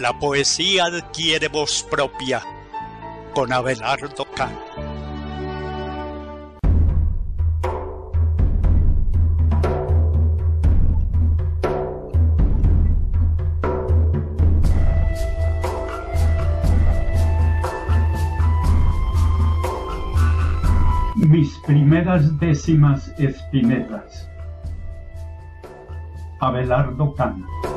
La poesía adquiere voz propia con Abelardo Cano. Mis primeras décimas espinetas. Abelardo Cano.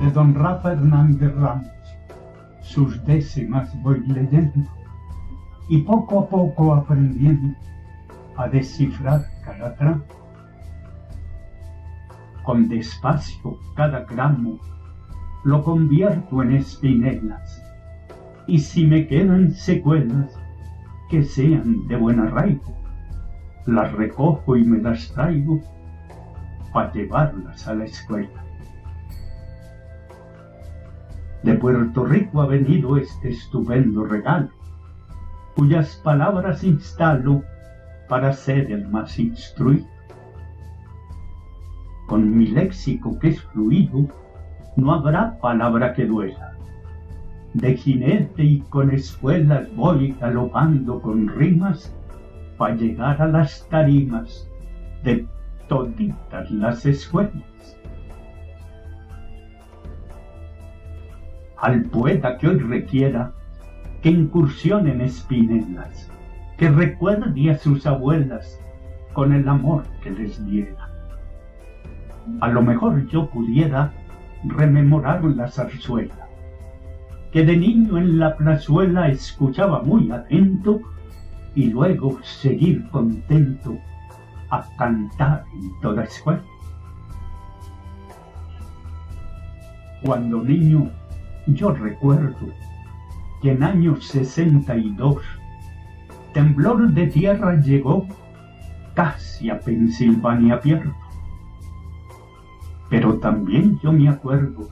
De don Rafa Hernández Ramos. Sus décimas voy leyendo y poco a poco aprendiendo a descifrar cada tramo con despacio cada gramo lo convierto en espinelas y si me quedan secuelas que sean de buen arraigo las recojo y me las traigo para llevarlas a la escuela de Puerto Rico ha venido este estupendo regalo cuyas palabras instalo para ser el más instruido con mi léxico que es fluido, no habrá palabra que duela. De jinete y con espuelas voy galopando con rimas para llegar a las tarimas de toditas las escuelas. Al poeta que hoy requiera que incursione en espinelas, que recuerde a sus abuelas con el amor que les diera a lo mejor yo pudiera rememorar la zarzuela, que de niño en la plazuela escuchaba muy atento y luego seguir contento a cantar en toda escuela. Cuando niño yo recuerdo que en año 62 temblor de tierra llegó casi a Pensilvania Pierdo pero también yo me acuerdo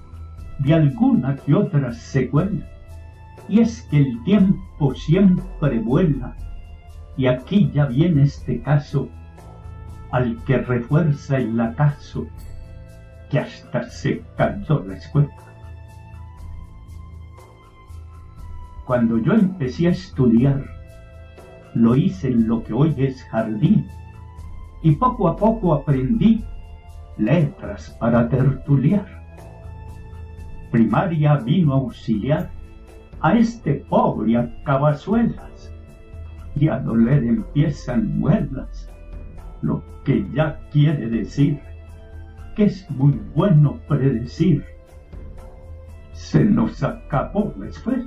de alguna que otra secuela, y es que el tiempo siempre vuela, y aquí ya viene este caso al que refuerza el acaso que hasta se cayó la escuela. Cuando yo empecé a estudiar, lo hice en lo que hoy es jardín, y poco a poco aprendí letras para tertuliar. Primaria vino a auxiliar a este pobre a cabazuelas y a doler empiezan muelas, lo que ya quiere decir que es muy bueno predecir. Se nos acabó la escuela.